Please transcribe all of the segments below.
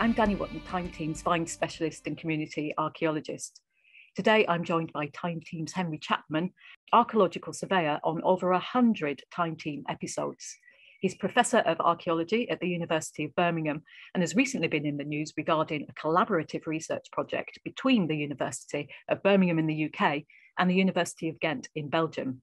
I'm Dani Wootton, Time Team's Find Specialist and Community Archaeologist. Today I'm joined by Time Team's Henry Chapman, archaeological surveyor on over 100 Time Team episodes. He's Professor of Archaeology at the University of Birmingham and has recently been in the news regarding a collaborative research project between the University of Birmingham in the UK and the University of Ghent in Belgium.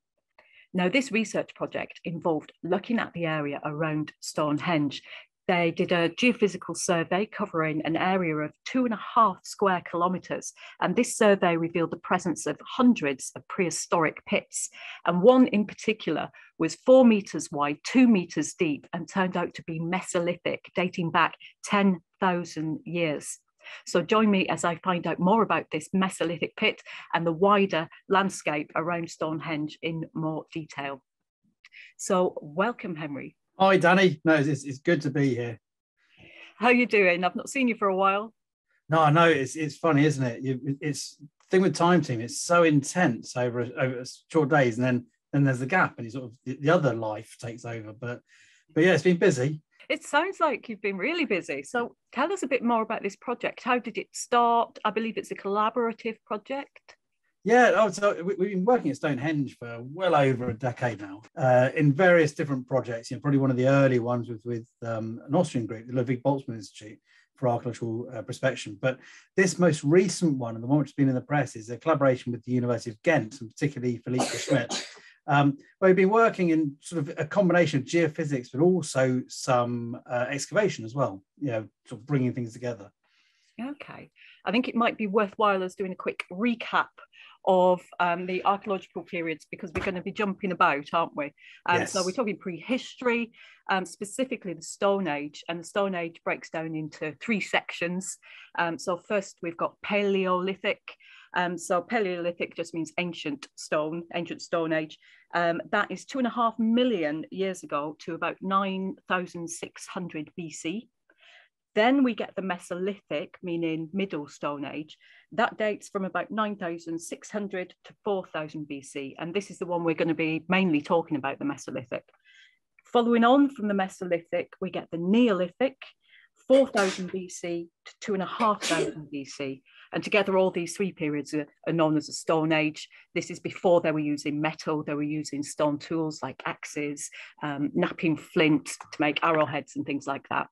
Now, this research project involved looking at the area around Stonehenge. They did a geophysical survey covering an area of two and a half square kilometres. And this survey revealed the presence of hundreds of prehistoric pits. And one in particular was four metres wide, two metres deep, and turned out to be Mesolithic, dating back 10,000 years. So join me as I find out more about this Mesolithic pit and the wider landscape around Stonehenge in more detail. So welcome, Henry. Hi, Dani. No, it's, it's good to be here. How you doing? I've not seen you for a while. No, I know it's it's funny, isn't it? You, it's thing with time team. It's so intense over over short days, and then then there's the gap, and you sort of the, the other life takes over. But but yeah, it's been busy. It sounds like you've been really busy. So tell us a bit more about this project. How did it start? I believe it's a collaborative project. Yeah, oh, so we've been working at Stonehenge for well over a decade now, uh, in various different projects. You know, probably one of the early ones was with um, an Austrian group, the Ludwig Boltzmann Institute for Archaeological uh, Prospection. But this most recent one, and the one which has been in the press, is a collaboration with the University of Ghent, and particularly Philippe De Smedt, um, we've been working in sort of a combination of geophysics, but also some uh, excavation as well, you know, sort of bringing things together. Okay. I think it might be worthwhile us doing a quick recap of um, the archaeological periods because we're going to be jumping about, aren't we? Um, yes. So we're talking prehistory, um, specifically the Stone Age, and the Stone Age breaks down into three sections. Um, so first we've got Paleolithic, um, so Paleolithic just means ancient stone, ancient Stone Age. Um, that is two and a half million years ago to about 9,600 BC. Then we get the Mesolithic, meaning Middle Stone Age. That dates from about 9,600 to 4,000 BC. And this is the one we're going to be mainly talking about, the Mesolithic. Following on from the Mesolithic, we get the Neolithic, 4,000 BC to 2,500 BC. And together, all these three periods are, known as the Stone Age. This is before they were using metal, they were using stone tools like axes, um, knapping flint to make arrowheads and things like that.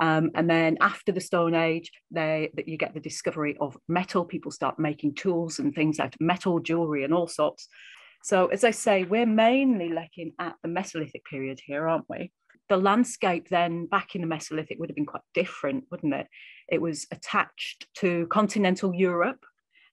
Um, and then after the Stone Age, they, that you get the discovery of metal. People start making tools and things out of metal, jewelry, and all sorts. So, as I say, we're mainly looking at the Mesolithic period here, aren't we? The landscape then back in the Mesolithic would have been quite different, wouldn't it? It was attached to continental Europe.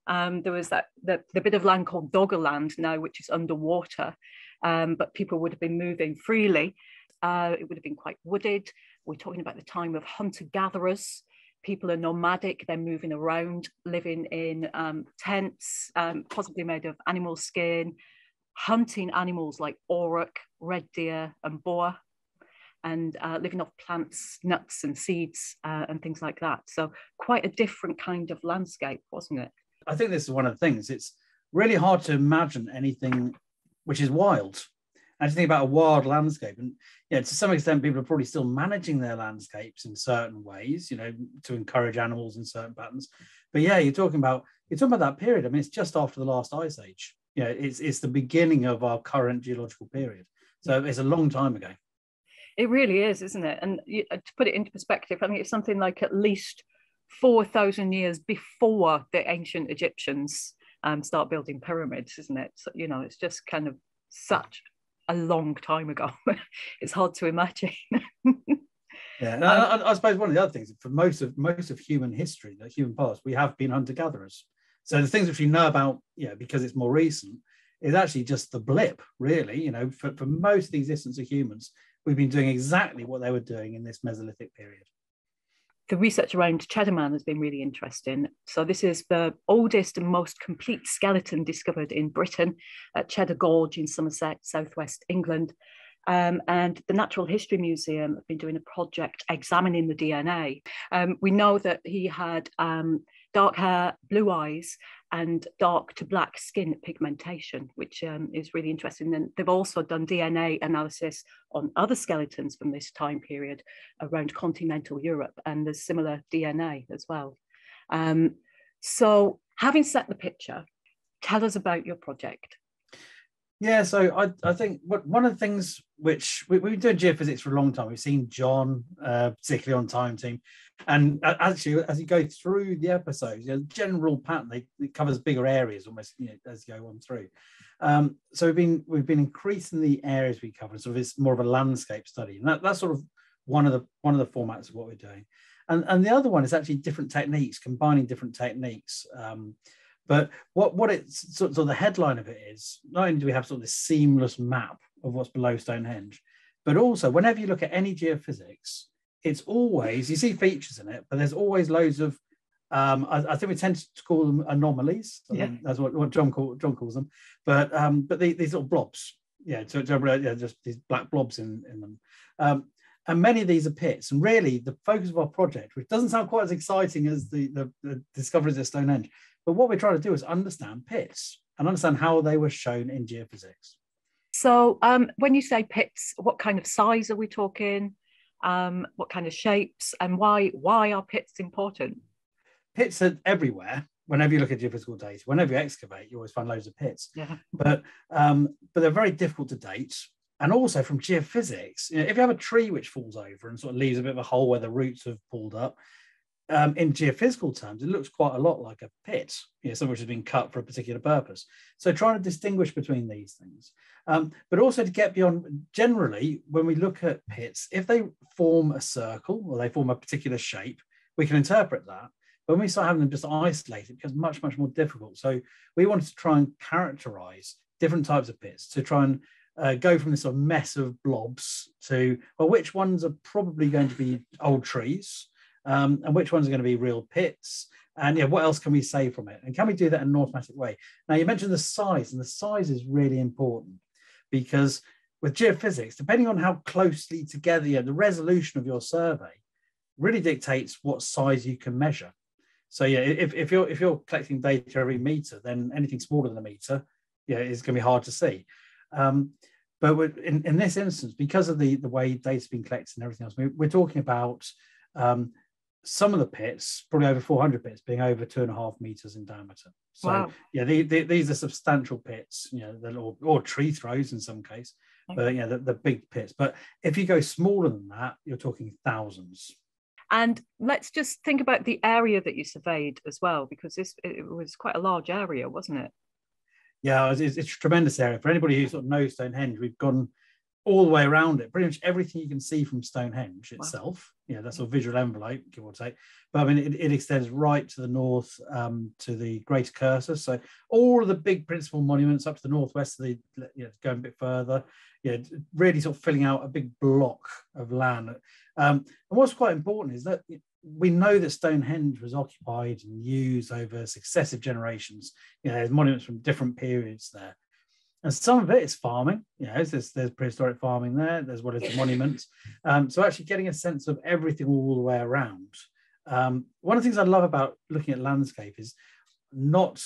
Um, there was that the, the bit of land called Doggerland now, which is underwater, um, but people would have been moving freely. Uh, it would have been quite wooded. We're talking about the time of hunter gatherers. People are nomadic, they're moving around, living in um, tents, um, possibly made of animal skin, hunting animals like auroch, red deer, and boar and uh, living off plants, nuts, and seeds, uh, and things like that. So, quite a different kind of landscape, wasn't it? I think this is one of the things. It's really hard to imagine anything which is wild. And to think about a wild landscape, and you know, to some extent, people are probably still managing their landscapes in certain ways, you know, to encourage animals in certain patterns. But yeah, you're talking about you're talking about that period. I mean, it's just after the last ice age. You know, it's it's the beginning of our current geological period. So it's a long time ago. It really is, isn't it? And you, uh, to put it into perspective, I mean, it's something like at least 4,000 years before the ancient Egyptians um, start building pyramids, isn't it? So, you know, it's just kind of such a long time ago. it's hard to imagine. yeah, um, I, I, suppose one of the other things for most of most of human history, the human past, we have been hunter gatherers. So the things which we know about, you know, because it's more recent, is actually just the blip, really. You know, for, for most of the existence of humans, we've been doing exactly what they were doing in this Mesolithic period. The research around Cheddar Man has been really interesting. So this is the oldest and most complete skeleton discovered in Britain at Cheddar Gorge in Somerset, southwest England. Um, and the Natural History Museum have been doing a project examining the DNA. Um, we know that he had um, dark hair, blue eyes, and dark to black skin pigmentation, which um, is really interesting. And they've also done DNA analysis on other skeletons from this time period around continental Europe, and there's similar DNA as well. Um, so, having set the picture, tell us about your project. Yeah, so I, I think what, one of the things which we, have been doing geophysics for a long time. We've seen John, uh, particularly on Time Team, and actually as you go through the episodes, you know, general pattern they, it covers bigger areas almost you know, as you go on through. Um, so we've been we've been increasing the areas we cover. sort of it's more of a landscape study, and that, that's sort of one of the one of the formats of what we're doing. And and the other one is actually different techniques, combining different techniques. Um, but what what it's sort of the headline of it is, not only do we have sort of this seamless map of what's below Stonehenge, but also whenever you look at any geophysics, it's always you see features in it, but there's always loads of um, I, I, think we tend to call them anomalies. Yeah. That's what, what John, call, John calls them. But um, but these little blobs, yeah, so, yeah, just these black blobs in, in them. Um, and many of these are pits. And really, the focus of our project, which doesn't sound quite as exciting as the, the, the discoveries at Stonehenge, but what we're trying to do is understand pits and understand how they were shown in geophysics. So, um, when you say pits, what kind of size are we talking? Um, what kind of shapes, and why why are pits important? Pits are everywhere. Whenever you look at geophysical data, whenever you excavate, you always find loads of pits. Yeah. But um, but they're very difficult to date and also from geophysics, you know, if you have a tree which falls over and sort of leaves a bit of a hole where the roots have pulled up, um, in geophysical terms, it looks quite a lot like a pit, you know, something which has been cut for a particular purpose. So trying to distinguish between these things, um, but also to get beyond. Generally, when we look at pits, if they form a circle or they form a particular shape, we can interpret that. But when we start having them just isolated, it becomes much, much more difficult. So we wanted to try and characterize different types of pits to try and uh, go from this sort of mess of blobs to well, which ones are probably going to be old trees, um, and which ones are going to be real pits, and yeah, what else can we say from it, and can we do that in an automatic way? Now you mentioned the size, and the size is really important because with geophysics, depending on how closely together, the resolution of your survey really dictates what size you can measure. So yeah, if, if you're if you're collecting data every meter, then anything smaller than a meter, yeah, is going to be hard to see. Um, but in, in this instance, because of the, the way data's been collected and everything else, we, are talking about um, some of the pits, probably over 400 pits, being over two and a half meters in diameter. So wow. yeah, the, the, these are substantial pits, you know, or, or tree throws in some case, okay. but yeah, the, the big pits. But if you go smaller than that, you're talking thousands. And let's just think about the area that you surveyed as well, because this it was quite a large area, wasn't it? yeah, it's, it's, a tremendous area for anybody who sort of knows Stonehenge. We've gone all the way around it, pretty much everything you can see from Stonehenge itself. Wow. Yeah, that's a visual envelope, give or take. But I mean, it, it extends right to the north um, to the Greater Cursus. So all of the big principal monuments up to the northwest of the, you know, going a bit further, yeah, really sort of filling out a big block of land. Um, and what's quite important is that we know that Stonehenge was occupied and used over successive generations. You know, there's monuments from different periods there. And some of it is farming, you know, there's, there's prehistoric farming there, There's well as the monuments. Um, so actually getting a sense of everything all the way around. Um, one of the things I love about looking at landscape is not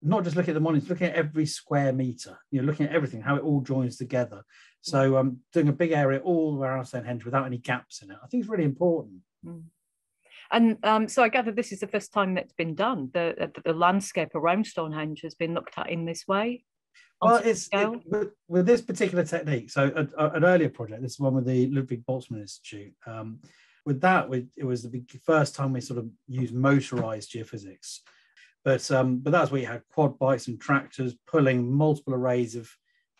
not just looking at the monuments, looking at every square meter, you know, looking at everything, how it all joins together. So um, doing a big area all the way around Stonehenge without any gaps in it, I think is really important. Mm. And um, so I gather this is the first time that's been done. The, the, the landscape around Stonehenge has been looked at in this way. Well, it's it, with, with, this particular technique. So a, a, an earlier project, this one with the Ludwig Boltzmann Institute. Um, with that, we, it was the first time we sort of used motorized geophysics. But um, but that's where you had quad bikes and tractors pulling multiple arrays of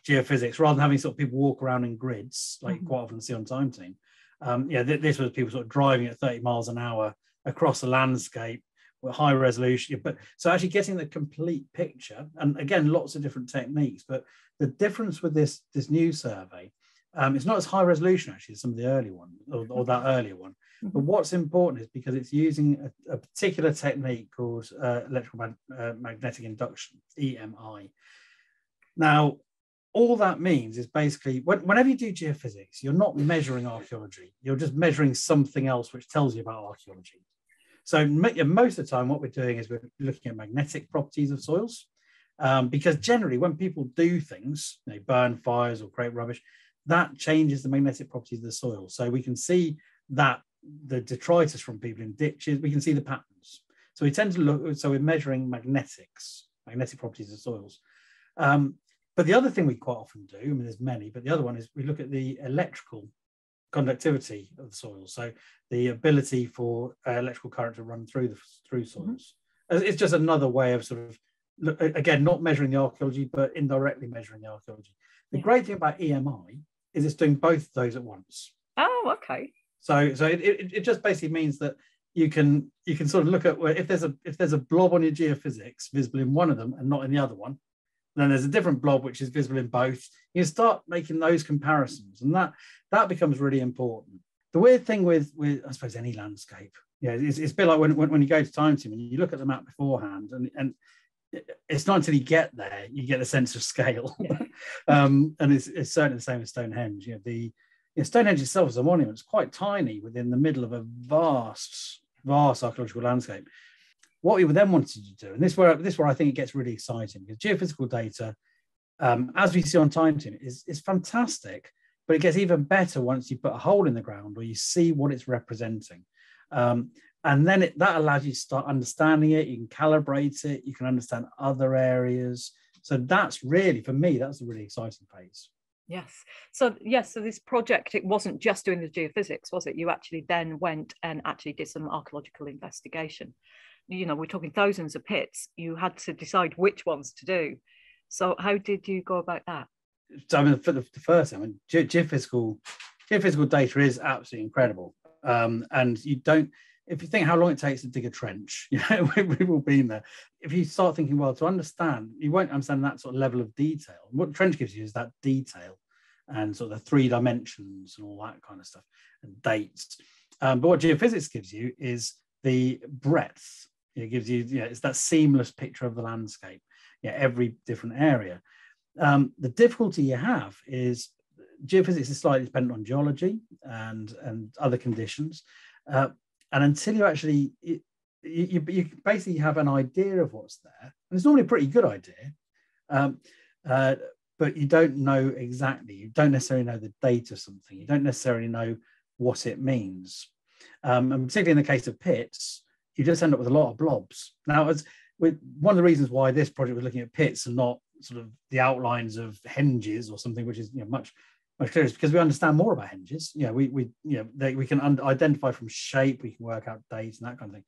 geophysics rather than having sort of people walk around in grids like mm-hmm. quite often see on Time Team um, yeah, th- this was people sort of driving at 30 miles an hour across the landscape with high resolution. But so actually getting the complete picture, and again, lots of different techniques. But the difference with this this new survey, um, it's not as high resolution actually as some of the early one or, or that earlier one. Mm-hmm. But what's important is because it's using a, a particular technique called uh, electrical mag- uh, magnetic induction (EMI). Now, all that means is basically whenever you do geophysics, you're not measuring archaeology. You're just measuring something else which tells you about archaeology. So most of the time, what we're doing is we're looking at magnetic properties of soils. Um, because generally, when people do things, they burn fires or create rubbish, that changes the magnetic properties of the soil. So we can see that the detritus from people in ditches, we can see the patterns. So we tend to look, so we're measuring magnetics, magnetic properties of soils. Um, but the other thing we quite often do, I mean, there's many, but the other one is we look at the electrical conductivity of the soil. So the ability for uh, electrical current to run through the through mm-hmm. soils. Mm-hmm. It's just another way of sort of again not measuring the archaeology, but indirectly measuring the archaeology. The yeah. great thing about EMI is it's doing both those at once. Oh, okay. So so it, it, it just basically means that you can you can sort of look at where if there's a if there's a blob on your geophysics visible in one of them and not in the other one, then there's a different blob which is visible in both. You start making those comparisons, and that that becomes really important. The weird thing with with I suppose any landscape, yeah, it's, it's a bit like when, when, when you go to time team and you look at the map beforehand, and and it's not until you get there you get a sense of scale. Yeah. um, and it's, it's certainly the same with Stonehenge. You know, the you know, Stonehenge itself is a monument it's quite tiny within the middle of a vast, vast archaeological landscape what we then wanted to do, and this where this where I think it gets really exciting because geophysical data, um, as we see on time team, is is fantastic, but it gets even better once you put a hole in the ground or you see what it's representing. Um, and then it, that allows you to start understanding it. You can calibrate it. You can understand other areas. So that's really, for me, that's a really exciting phase. Yes. So yes, so this project it wasn't just doing the geophysics, was it? You actually then went and actually did some archaeological investigation you know, we're talking thousands of pits, you had to decide which ones to do. So how did you go about that? So I mean, for the, the first, I mean, geophysical, geophysical data is absolutely incredible. Um, and you don't, if you think how long it takes to dig a trench, you know, we, we've all been there. If you start thinking, well, to understand, you won't understand that sort of level of detail. What trench gives you is that detail and sort of the three dimensions and all that kind of stuff and dates. Um, but what geophysics gives you is the breadth it gives you, yeah, it's that seamless picture of the landscape, yeah, every different area. Um, the difficulty you have is geophysics is slightly dependent on geology and and other conditions, uh, and until you actually you, you, you, basically have an idea of what's there, and it's normally a pretty good idea, um, uh, but you don't know exactly. You don't necessarily know the date of something. You don't necessarily know what it means. Um, and particularly in the case of pits, you just end up with a lot of blobs. Now, as with one of the reasons why this project was looking at pits and not sort of the outlines of henges or something, which is you know much much clearer, is because we understand more about henges. You know, we we you know they, we can un- identify from shape, we can work out dates and that kind of thing.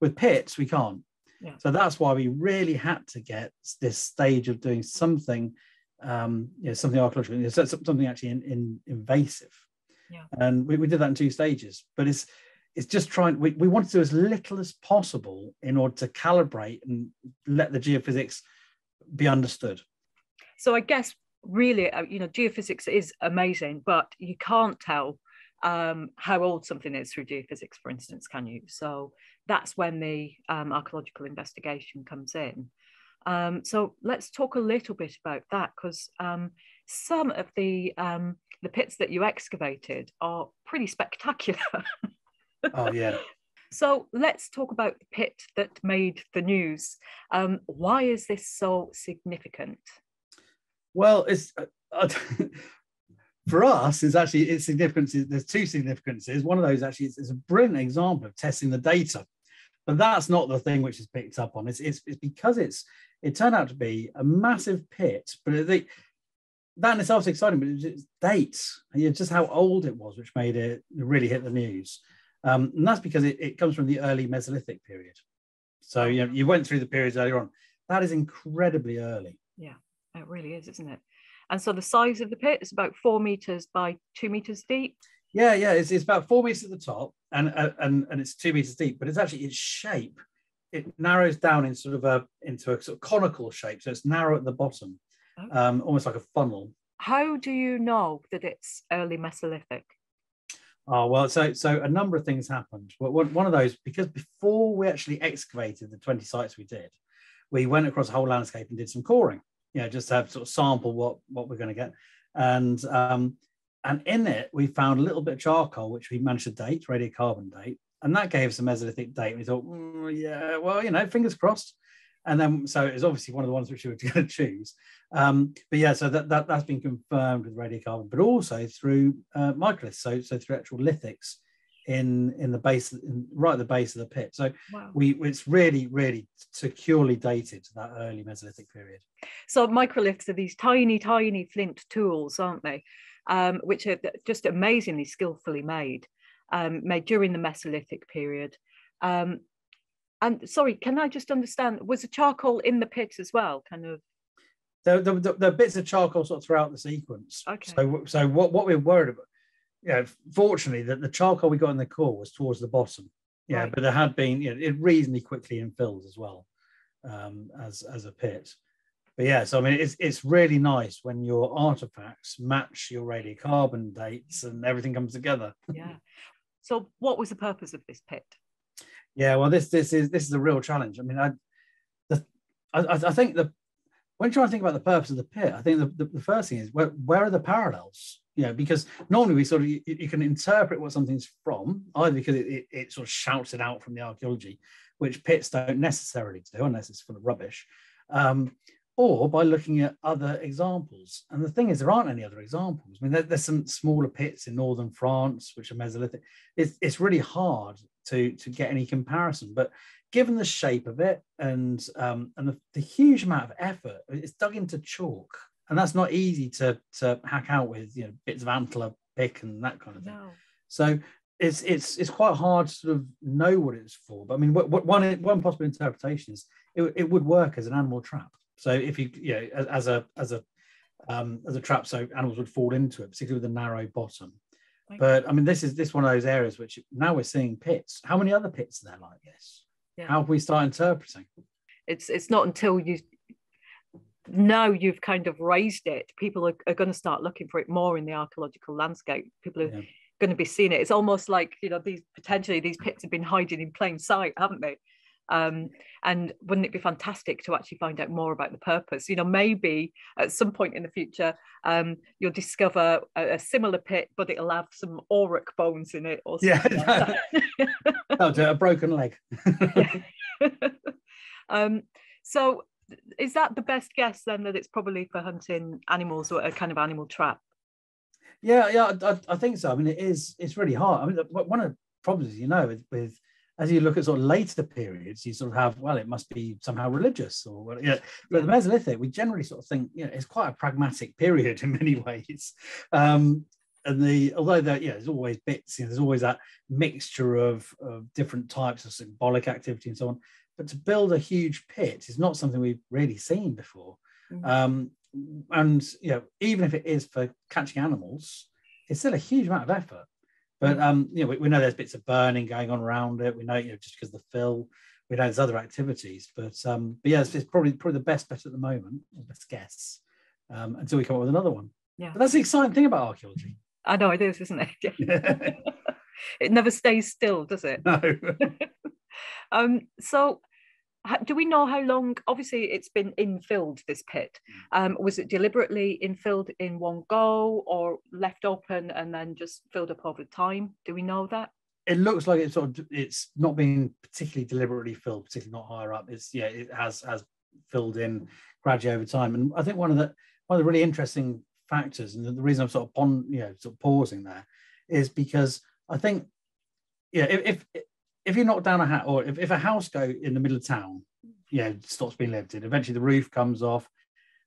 With pits, we can't. Yeah. So that's why we really had to get this stage of doing something, um, you know, something archaeological, something actually in, in invasive. Yeah. And we, we did that in two stages, but it's it's just trying we, we want to do as little as possible in order to calibrate and let the geophysics be understood. So i guess really uh, you know geophysics is amazing but you can't tell um, how old something is through geophysics for instance can you? So that's when the um, archaeological investigation comes in. Um, so let's talk a little bit about that because um, some of the um, the pits that you excavated are pretty spectacular Oh yeah. so let's talk about the pit that made the news. Um, why is this so significant? Well, it's uh, uh for us. It's actually it's significant. There's two significances. One of those actually is, is, a brilliant example of testing the data, but that's not the thing which is picked up on. It's it's, it's because it's it turned out to be a massive pit, but the, that in itself is exciting. But it's dates, and just how old it was, which made it really hit the news. Um, and that's because it, it, comes from the early Mesolithic period. So you, know, you went through the periods earlier on. That is incredibly early. Yeah, it really is, isn't it? And so the size of the pit is about four meters by two meters deep. Yeah, yeah, it's, it's about four meters at the top and, uh, and and it's two meters deep, but it's actually its shape. It narrows down in sort of a into a sort of conical shape, so it's narrow at the bottom, oh. um, almost like a funnel. How do you know that it's early Mesolithic? Oh well, so so a number of things happened. But one of those because before we actually excavated the twenty sites we did, we went across the whole landscape and did some coring. You know, just to have sort of sample what what we're going to get, and um, and in it we found a little bit of charcoal which we managed to date, radiocarbon date, and that gave us a Mesolithic date. And we thought, mm, yeah, well, you know, fingers crossed. And then, so it's obviously one of the ones which we were going to choose. Um, but yeah, so that, that that's been confirmed with radiocarbon, but also through uh, microliths, so so through actual lithics in in the base, in, right at the base of the pit. So wow. we it's really really securely dated to that early Mesolithic period. So microliths are these tiny tiny flint tools, aren't they? Um, which are just amazingly skillfully made, um, made during the Mesolithic period. Um, and sorry, can I just understand? Was the charcoal in the pit as well? Kind of. There, there, there are bits of charcoal sort of throughout the sequence. Okay. So, so what, what we're worried about, yeah, you know, fortunately, that the charcoal we got in the core was towards the bottom. Yeah, right. but there had been, you know, it reasonably quickly infilled as well um, as as a pit. But yeah, so I mean, it's it's really nice when your artifacts match your radiocarbon dates and everything comes together. yeah. So, what was the purpose of this pit? Yeah, well, this this is this is a real challenge. I mean, I the I, I think the when you try to think about the purpose of the pit, I think the, the, the first thing is where where are the parallels? You know, because normally we sort of you, you can interpret what something's from either because it, it, it, sort of shouts it out from the archaeology, which pits don't necessarily do unless it's full of rubbish. Um, or by looking at other examples. And the thing is, there aren't any other examples. I mean, there, there's some smaller pits in northern France, which are Mesolithic. It's, it's really hard to, to get any comparison. But given the shape of it and, um, and the, the huge amount of effort, it's dug into chalk. And that's not easy to, to hack out with, you know, bits of antler pick and that kind of thing. No. So it's it's it's quite hard to sort of know what it's for. But I mean, what, what one one possible interpretation is it, it would work as an animal trap. So if you, you know, as a as a um, as a trap, so animals would fall into it, particularly with a narrow bottom. But I mean, this is this one of those areas which now we're seeing pits. How many other pits are there like this? Yeah. How we start interpreting? It's it's not until you now you've kind of raised it, people are, are going to start looking for it more in the archaeological landscape. People are yeah. going to be seeing it. It's almost like you know these potentially these pits have been hiding in plain sight, haven't they? Um, and wouldn't it be fantastic to actually find out more about the purpose? You know, maybe at some point in the future, um, you'll discover a, a, similar pit, but it'll have some auroch bones in it or something. Yeah, like a broken leg. um, so, is that the best guess then that it's probably for hunting animals or a kind of animal trap? Yeah, yeah, I, I think so. I mean, it is. It's really hard. I mean, one of the problems, you know, with, with as you look at sort of later periods, you sort of have, well, it must be somehow religious or, yeah. But the Mesolithic, we generally sort of think, you know, it's quite a pragmatic period in many ways. Um, and the although there, yeah, there's always bits, you know, there's always that mixture of, of different types of symbolic activity and so on. But to build a huge pit is not something we've really seen before. Mm-hmm. Um, and you know, even if it is for catching animals, it's still a huge amount of effort. But um, you know, we, we, know there's bits of burning going on around it. We know, you know, just because the fill, we know there's other activities. But um, but yeah, it's, it's, probably probably the best bet at the moment, best guess, um, until we come up with another one. Yeah. But that's the exciting thing about archaeology. I know it is, isn't it? it never stays still, does it? No. um, so do we know how long obviously it's been infilled this pit. Mm. um, was it deliberately infilled in one go or left open and then just filled up over time? Do we know that? It looks like it's sort of it's not being particularly deliberately filled particularly not higher up. It's yeah it has has filled in gradually over time. And i think one of the one of the really interesting factors and the reason i'm sort of on you know sort of pausing there is because i think yeah if, if if you knock down a house or if, if a house go in the middle of town, you know, stops being lived in, eventually the roof comes off.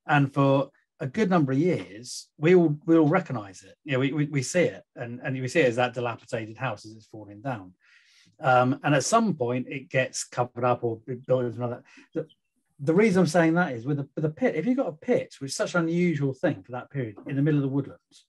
And for a good number of years, we all we all recognize it. You know, we, we, we see it and, and we see it as that dilapidated house as it's falling down. Um, and at some point it gets covered up or built into another. The, the reason I'm saying that is with a, with a pit, if you've got a pit, which is such an unusual thing for that period in the middle of the woodlands,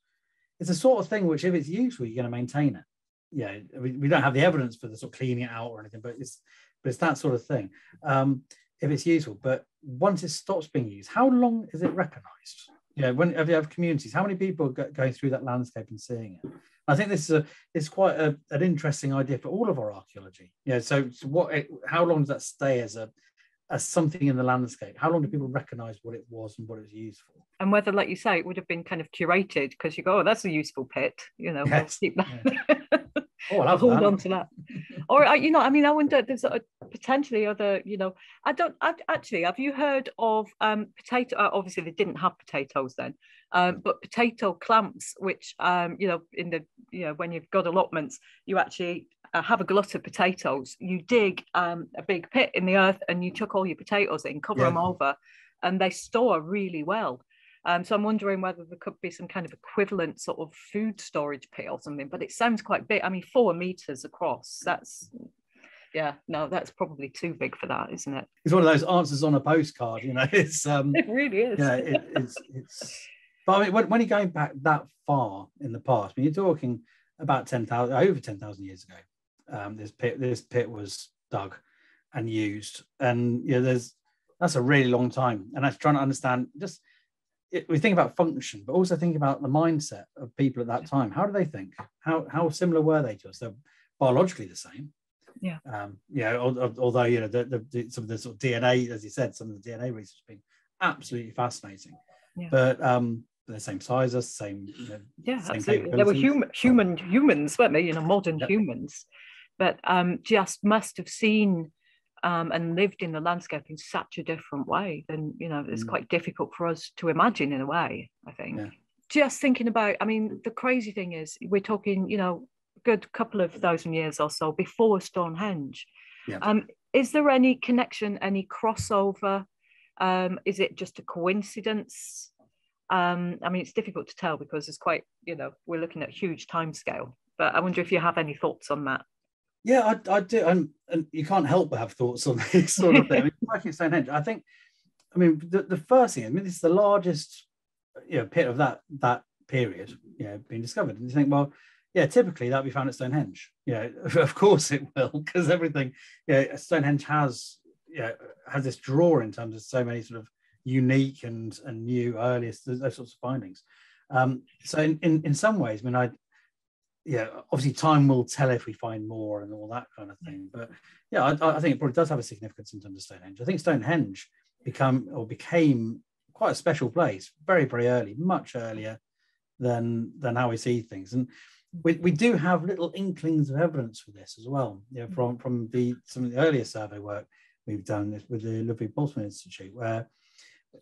it's a sort of thing which, if it's useful, you're going to maintain it yeah, we, we don't have the evidence for the sort of cleaning it out or anything, but it's but it's that sort of thing. Um, if it's useful, but once it stops being used, how long is it recognised? Yeah, when if you have communities, how many people are going through that landscape and seeing it? I think this is a it's quite a, an interesting idea for all of our archaeology. Yeah, so, so what? It, how long does that stay as a as something in the landscape? How long do people recognise what it was and what it was used for? And whether, like you say, it would have been kind of curated because you go, oh, that's a useful pit, you know, yes. we'll keep that. Yeah. Oh, I'll hold that. on to that. or you know, I mean, I wonder there's a, potentially other, you know, I don't I, actually. Have you heard of um, potato? Uh, obviously, they didn't have potatoes then, um, but potato clamps, which um, you know, in the you know, when you've got allotments, you actually uh, have a glut of potatoes. You dig um, a big pit in the earth, and you chuck all your potatoes in, cover yeah. them over, and they store really well. Um, so I'm wondering whether there could be some kind of equivalent sort of food storage pit or something, but it sounds quite big. I mean, four meters across, that's, yeah, no, that's probably too big for that, isn't it? It's one of those answers on a postcard, you know, it's, um, it really is. Yeah, it, it's, it's, but I mean, when, when you're going back that far in the past, when you're talking about 10,000, over 10,000 years ago, um, this pit, this pit was dug and used. And, you know, there's, that's a really long time. And I was trying to understand just, it, we think about function, but also think about the mindset of people at that time. How do they think? How how similar were they to us? They're biologically the same. Yeah. Um, yeah. Although you know the, the, the, some of the sort of DNA, as you said, some of the DNA research has been absolutely fascinating. Yeah. But um, the same sizes, same. You know, yeah, same absolutely. They were human, human humans, weren't they? You know, modern humans, but um, just must have seen um, and lived in the landscape in such a different way, then you know it's mm. quite difficult for us to imagine in a way. I think. Yeah. Just thinking about, I mean, the crazy thing is, we're talking, you know, a good couple of thousand years or so before Stonehenge. Yeah. Um, is there any connection, any crossover? Um, is it just a coincidence? Um, I mean, it's difficult to tell because it's quite, you know, we're looking at huge time scale. But I wonder if you have any thoughts on that. Yeah, I, I do, and, and you can't help but have thoughts on this sort of thing. I working at Stonehenge, I think, I mean, the, the first thing, I mean, it's the largest, you know, pit of that that period, you know, being discovered, and you think, well, yeah, typically that'd be found at Stonehenge. Yeah, of course it will, because everything, yeah, Stonehenge has, yeah, has this draw in terms of so many sort of unique and and new earliest those sorts of findings. Um, so in, in, in some ways, I mean, I yeah, obviously time will tell if we find more and all that kind of thing. But yeah, I, I, think it probably does have a significance in terms of Stonehenge. I think Stonehenge become or became quite a special place very, very early, much earlier than than how we see things. And we, we do have little inklings of evidence for this as well. You know, from from the some of the earlier survey work we've done with the Ludwig Boltzmann Institute, where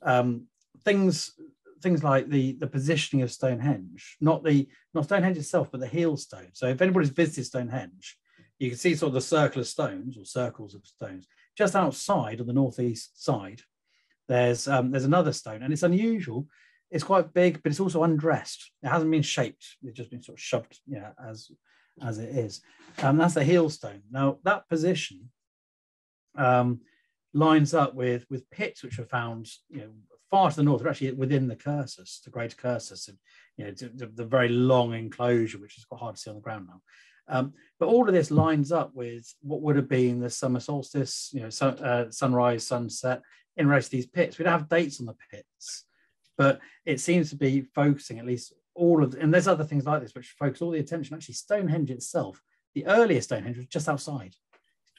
um, things things like the the positioning of Stonehenge, not the not Stonehenge itself, but the heel stone. So if anybody's visited Stonehenge, you can see sort of the circle of stones or circles of stones just outside on the northeast side. There's um, there's another stone, and it's unusual. It's quite big, but it's also undressed. It hasn't been shaped. It's just been sort of shoved, yeah, as as it is. Um, that's the heel stone. Now that position um, lines up with with pits which are found, you know, far to the north, they're actually within the Cursus, the Great Cursus, and you know, the, the, very long enclosure, which is quite hard to see on the ground now. Um, but all of this lines up with what would have been the summer solstice, you know, sun, uh, sunrise, sunset in relation to these pits. We don't have dates on the pits, but it seems to be focusing at least all of, and there's other things like this which focus all the attention. Actually, Stonehenge itself, the earliest Stonehenge was just outside,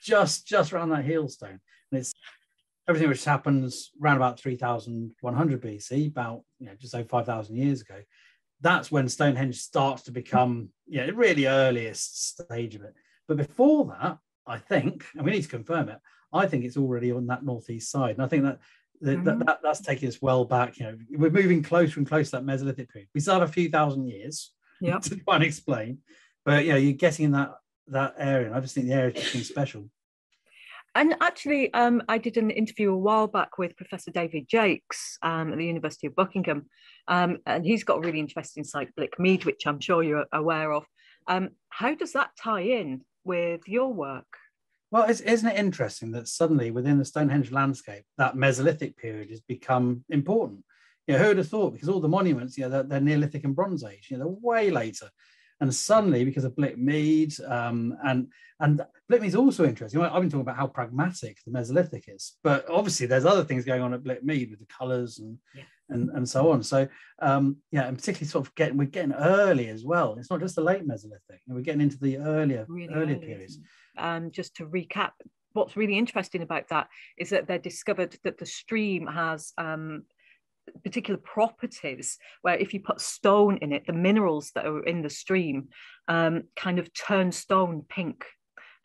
just just around that heel stone, and it's everything which happens around about 3100 BC, about you know, just over 5,000 years ago, that's when Stonehenge starts to become you know, the really earliest stage of it. But before that, I think, and we need to confirm it, I think it's already on that northeast side. And I think that that, mm-hmm. that, that's taking us well back. You know, we're moving closer and closer to that Mesolithic period. We still have a few thousand years yep. to try and explain, but you know, you're getting in that that area. And I just think the area is just special. And actually, um, I did an interview a while back with Professor David Jacques um, at the University of Buckingham, um, and he's got a really interesting site, Blick Mead, which I'm sure you're aware of. Um, how does that tie in with your work? Well, isn't it interesting that suddenly within the Stonehenge landscape, that Mesolithic period has become important? You know, who would have thought? Because all the monuments, you know, they're, they're Neolithic and Bronze Age. You know, they're way later. And suddenly, because of Blick Mead, um, and and is also interesting. I've been talking about how pragmatic the Mesolithic is, but obviously there's other things going on at Blick Mead with the colours and yeah. and and so on. So um, yeah, and particularly sort of getting we're getting early as well. It's not just the late Mesolithic; we're getting into the earlier really earlier early, periods. Um, just to recap, what's really interesting about that is that they discovered that the stream has um, particular properties where if you put stone in it, the minerals that are in the stream um, kind of turn stone pink.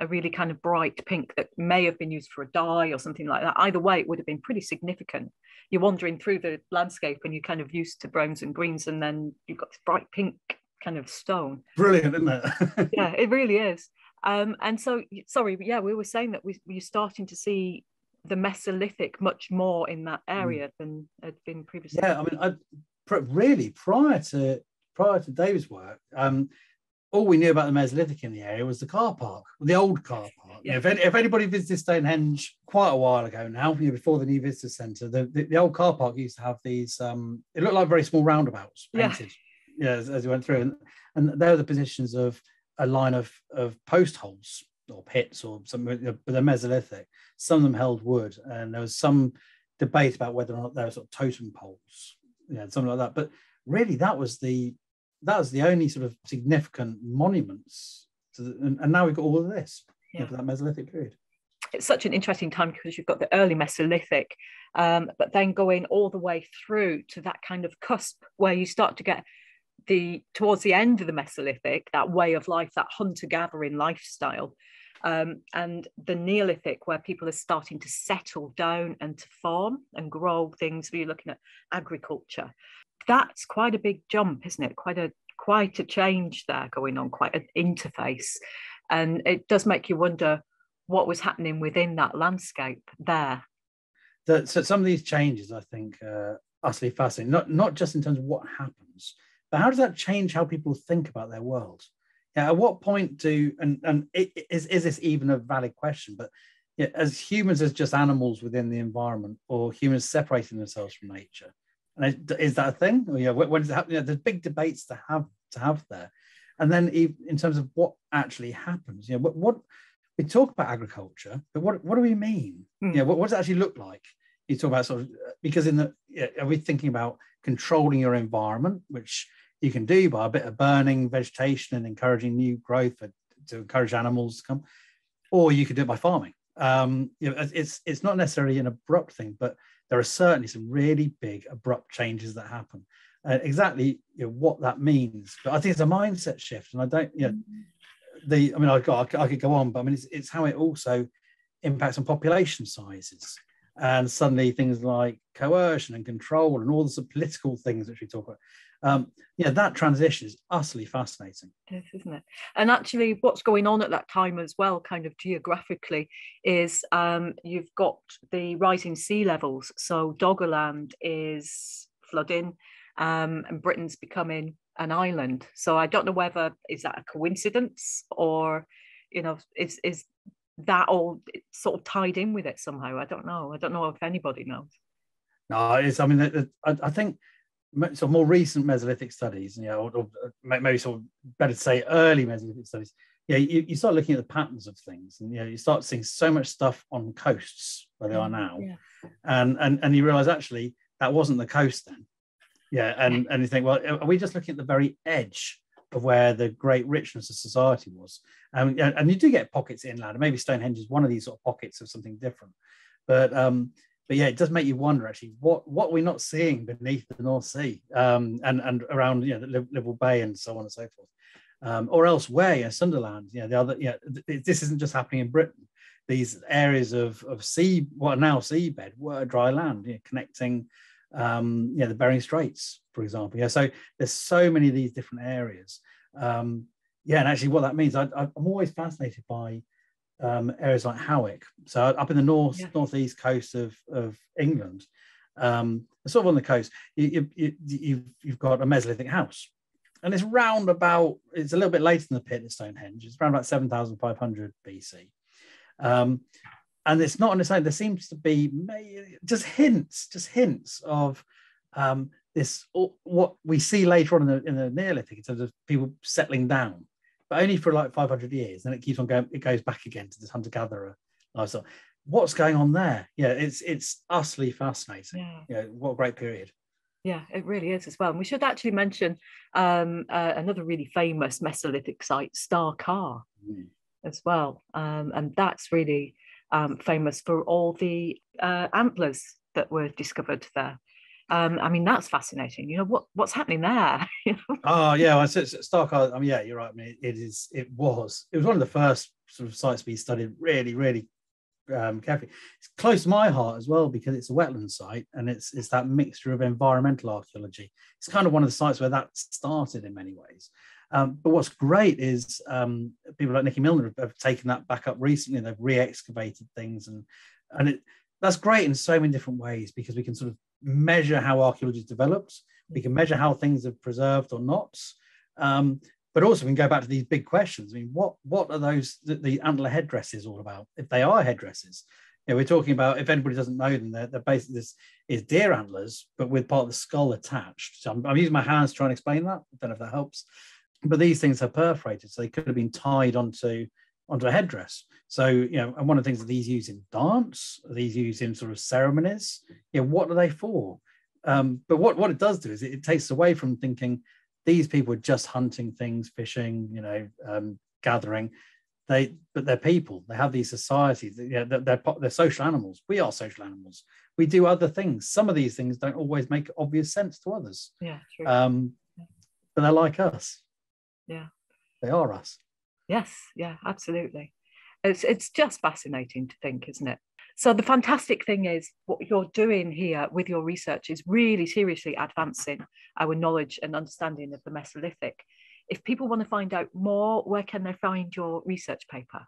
a really kind of bright pink that may have been used for a dye or something like that. Either way, it would have been pretty significant. You're wandering through the landscape and you're kind of used to browns and greens, and then you've got this bright pink kind of stone. Brilliant, isn't it? yeah, it really is. Um, and so, sorry, yeah, we were saying that we, we're starting to see the Mesolithic much more in that mm. area mm. than had been previously. Yeah, I mean, I, really prior to prior to David's work, um, all we knew about the Mesolithic in the area was the car park, the old car park. Yeah. if, any, if anybody visited Stonehenge quite a while ago now, you know, before the new visitor centre, the, the, the, old car park used to have these. Um, it looked like very small roundabouts painted, yeah, yeah as, as you went through, and, and they were the positions of a line of of post holes or pits or something, but the Mesolithic. Some of them held wood, and there was some debate about whether or not they were sort of totem poles, you know, something like that. But really, that was the that was the only sort of significant monuments. The, and, and, now we've got all of this yeah. for that Mesolithic period. It's such an interesting time because you've got the early Mesolithic, um, but then going all the way through to that kind of cusp where you start to get the towards the end of the Mesolithic, that way of life, that hunter-gathering lifestyle, um, and the Neolithic, where people are starting to settle down and to farm and grow things. We're looking at agriculture. That's quite a big jump, isn't it? Quite a quite a change there going on, quite an interface, and it does make you wonder what was happening within that landscape there. The, so some of these changes, I think, uh, utterly fascinating. Not not just in terms of what happens, but how does that change how people think about their world? Yeah, at what point do and and it, is is this even a valid question? But yeah, as humans, as just animals within the environment, or humans separating themselves from nature, and is that a thing? Or, yeah, when does it happen? There's big debates to have to have there, and then in terms of what actually happens, you know, what, what we talk about agriculture, but what what do we mean? Mm. Yeah, what, what does it actually look like? You talk about sort of because in the yeah, are we thinking about controlling your environment, which you can do by a bit of burning vegetation and encouraging new growth to encourage animals to come, or you could do it by farming. Um, you know, it's it's not necessarily an abrupt thing, but there are certainly some really big abrupt changes that happen. Uh, exactly you know, what that means, but I think it's a mindset shift, and I don't, you know, the I mean, I, I, could go on, but I mean, it's, it's how it also impacts on population sizes and suddenly things like coercion and control and all the political things which we talk about um, yeah, that transition is utterly fascinating. It is, isn't it? And actually, what's going on at that time as well, kind of geographically, is um, you've got the rising sea levels. So Doggerland is flooding, um, and Britain's becoming an island. So I don't know whether is that a coincidence or, you know, is is that all sort of tied in with it somehow? I don't know. I don't know if anybody knows. No, it's. I mean, I, I think so more recent Mesolithic studies, you know, or, or, maybe sort of better to say early Mesolithic studies, yeah, you, you start looking at the patterns of things, and you know, you start seeing so much stuff on coasts where they are mm, now, yeah. and and and you realize actually that wasn't the coast then, yeah, and and you think, well, are we just looking at the very edge of where the great richness of society was? Um, and you do get pockets inland, and maybe Stonehenge is one of these sort of pockets of something different, but um, but yeah, it does make you wonder actually what what we're not seeing beneath the North Sea um, and and around you know the Liverpool Bay and so on and so forth, um, or elsewhere, yeah, Sundaland, yeah, the other, yeah, this isn't just happening in Britain. These areas of of sea, what are now seabed, were dry land, you know, connecting, um, yeah, the Bering Straits, for example. Yeah, so there's so many of these different areas. Um, yeah, and actually, what that means, I, I'm always fascinated by um, areas like Howick. So up in the north yeah. northeast coast of, of England, um, sort of on the coast, you, you, you've, you've got a Mesolithic house. And it's round about, it's a little bit later than the pit at Stonehenge. It's around about 7,500 BC. Um, and it's not on its own. There seems to be just hints, just hints of um, this, what we see later on in the, in the Neolithic in terms of people settling down but only for like 500 years. Then it keeps on going, it goes back again to this hunter gatherer lifestyle. What's going on there? Yeah, it's it's utterly fascinating. Yeah. yeah, what a great period. Yeah, it really is as well. And we should actually mention um, uh, another really famous Mesolithic site, Star Carr, mm. as well. Um, and that's really um, famous for all the uh, antlers that were discovered there. Um, I mean, that's fascinating. You know what what's happening there? oh yeah, well, it's, Star Carr. I mean, yeah, you're right. I mean, it is. It was. It was one of the first sort of sites we studied really, really um, carefully. It's close to my heart as well because it's a wetland site and it's it's that mixture of environmental archaeology. It's kind of one of the sites where that started in many ways. Um, but what's great is um, people like Nicky Milner have, have, taken that back up recently. They've re-excavated things, and and it, that's great in so many different ways because we can sort of measure how archaeology has developed. We can measure how things are preserved or not. Um, but also we can go back to these big questions. I mean, what what are those the, the antler headdresses all about? If they are headdresses, you know, we're talking about if anybody doesn't know them, they're, they're basically this is deer antlers, but with part of the skull attached. So I'm, I'm using my hands to try and explain that. I don't know if that helps but these things are perforated, so they could have been tied onto onto a headdress. So you know, and one of the things that these use in dance, these use in sort of ceremonies. You know, what are they for? Um, but what what it does do is it, it, takes away from thinking these people are just hunting things, fishing, you know, um, gathering. They but they're people. They have these societies. Yeah, they're, they're they're social animals. We are social animals. We do other things. Some of these things don't always make obvious sense to others. Yeah, true. Um, but they're like us yeah they are us yes yeah absolutely. It's it's just fascinating to think isn't it? So the fantastic thing is what you're doing here with your research is really seriously advancing our knowledge and understanding of the mesolithic. If people want to find out more where can they find your research paper?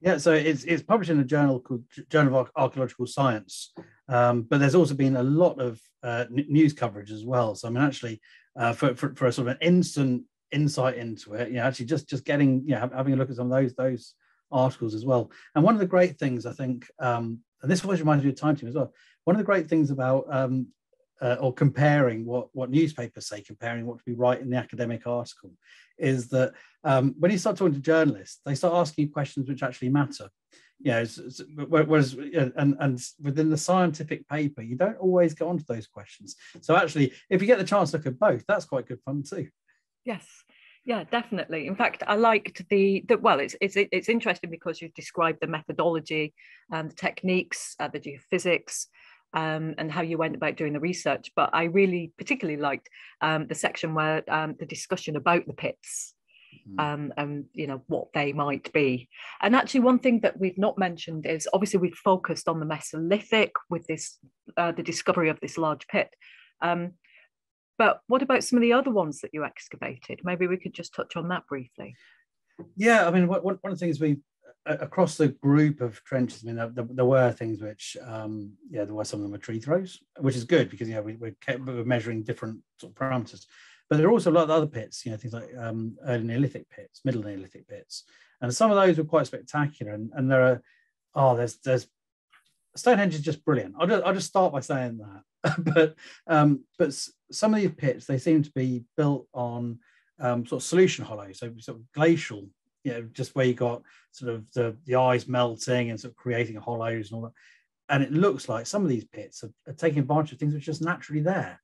Yeah, so it's, it's published in a journal called Journal of Archaeological Science, um, but there's also been a lot of uh, news coverage as well. So I mean, actually, uh, for, for, for a sort of an instant insight into it. You know, actually just just getting, you know, having a look at some of those those articles as well. And one of the great things I think, um, and this always reminds me of time team as well. One of the great things about um, uh, or comparing what what newspapers say, comparing what we write in the academic article, is that um, when you start talking to journalists, they start asking you questions which actually matter. You know, whereas and and within the scientific paper, you don't always get onto those questions. So actually, if you get the chance to look at both, that's quite good fun too. Yes. Yeah, definitely. In fact, I liked the, the well, it's, it's, it's interesting because you've described the methodology and the techniques, uh, the geophysics, um, and how you went about doing the research. But I really particularly liked um, the section where um, the discussion about the pits mm-hmm. um, and you know what they might be. And actually, one thing that we've not mentioned is obviously we've focused on the Mesolithic with this uh, the discovery of this large pit. But what about some of the other ones that you excavated? Maybe we could just touch on that briefly. Yeah, I mean, one, one of the things we across the group of trenches, I mean, there, there were things which, um, yeah, there were some of them were tree throws, which is good because you know we, we're, we're measuring different sort of parameters. But there are also a lot of other pits, you know, things like um, early Neolithic pits, middle Neolithic pits, and some of those were quite spectacular. And, and there are, oh, there's there's Stonehenge is just brilliant. I'll just, I'll just start by saying that. but um, but some of these pits they seem to be built on um, sort of solution hollows, so sort of glacial, you know, just where you got sort of the, the ice melting and sort of creating hollows and all that. And it looks like some of these pits are, are taking advantage of things which are just naturally there.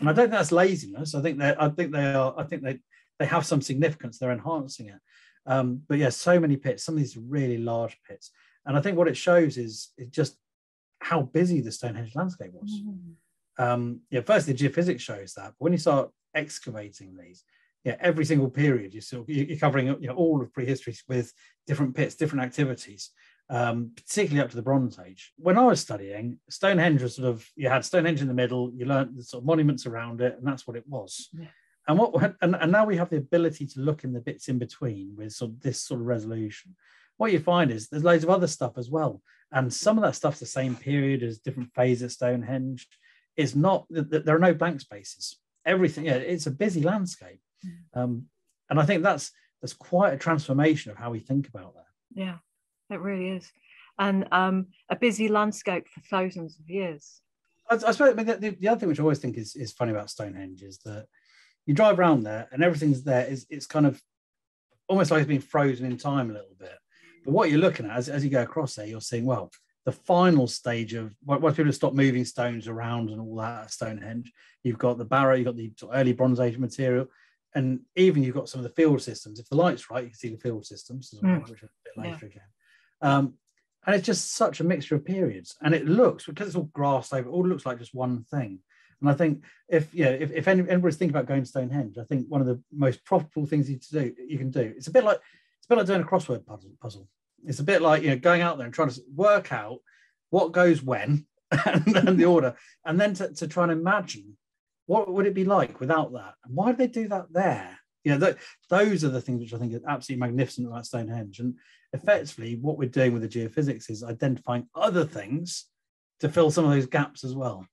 And I don't think that's laziness. I think that I think they are. I think they they have some significance. They're enhancing it. Um, but yeah, so many pits. Some of these really large pits. And I think what it shows is it just how busy the Stonehenge landscape was. Mm. Um, yeah, first the geophysics shows that, but when you start excavating these, yeah, every single period you're still you're covering you know, all of prehistory with different pits, different activities, um, particularly up to the Bronze Age. When I was studying, Stonehenge was sort of you had Stonehenge in the middle, you learned the sort of monuments around it, and that's what it was. Yeah. And what and, and now we have the ability to look in the bits in between with sort of this sort of resolution. What you find is there's loads of other stuff as well and some of that stuff's the same period as different phases at Stonehenge. It's not there are no blank spaces. Everything, yeah, it's a busy landscape, mm. um, and I think that's that's quite a transformation of how we think about that. Yeah, it really is, and um, a busy landscape for thousands of years. I, I suppose I mean, the, the, other thing which I always think is, is funny about Stonehenge is that you drive around there and everything's there. Is it's kind of almost like it's been frozen in time a little bit. But what you're looking at as, as you go across there, you're seeing, well, the final stage of once people stop moving stones around and all that Stonehenge, you've got the barrow, you've got the early Bronze Age material, and even you've got some of the field systems. If the light's right, you can see the field systems, mm. which are a bit later yeah. again. Um, and it's just such a mixture of periods. And it looks, because it's all grassed over, it all looks like just one thing. And I think if you know, if, if anybody's thinking about going to Stonehenge, I think one of the most profitable things you to do you can do. It's a bit like bit like doing a crossword puzzle. Puzzle. It's a bit like you know going out there and trying to work out what goes when and, the order, and then to, to try and imagine what would it be like without that, and why do they do that there? You know, th- those are the things which I think are absolutely magnificent about Stonehenge. And effectively, what we're doing with the geophysics is identifying other things to fill some of those gaps as well.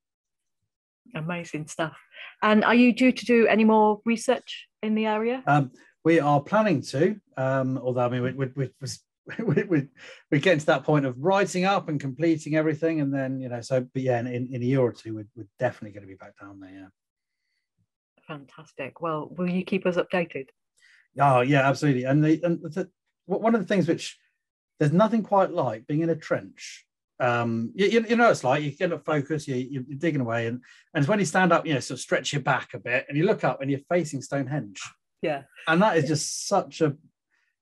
Amazing stuff. And are you due to do any more research in the area? Um, we are planning to, um, although I mean, we, we, we, we, we, we're getting to that point of writing up and completing everything. And then, you know, so, but yeah, in, in a year or two, we're, we're definitely going to be back down there. Yeah. Fantastic. Well, will you keep us updated? Oh, yeah, absolutely. And, the, and the, one of the things which there's nothing quite like being in a trench um, you, you, know it's like you get a focus, you, you're digging away, and and it's when you stand up, you know, sort of stretch your back a bit, and you look up and you're facing Stonehenge. Yeah, and that is just such a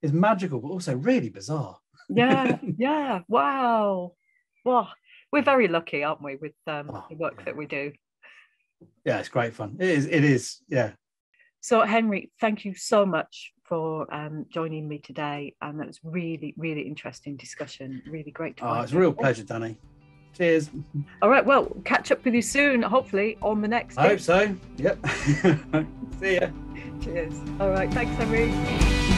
is magical, but also really bizarre. Yeah, yeah, wow, wow. We're very lucky, aren't we, with um, oh, the work yeah. that we do? Yeah, it's great fun. It is. It is. Yeah. So Henry, thank you so much for um, joining me today. And that was really, really interesting discussion. Really great. To oh, it's a real pleasure, Dani. Cheers. All right. Well, catch up with you soon, hopefully, on the next. I hope so. Yep. See ya. Cheers. All right. Thanks, Henry.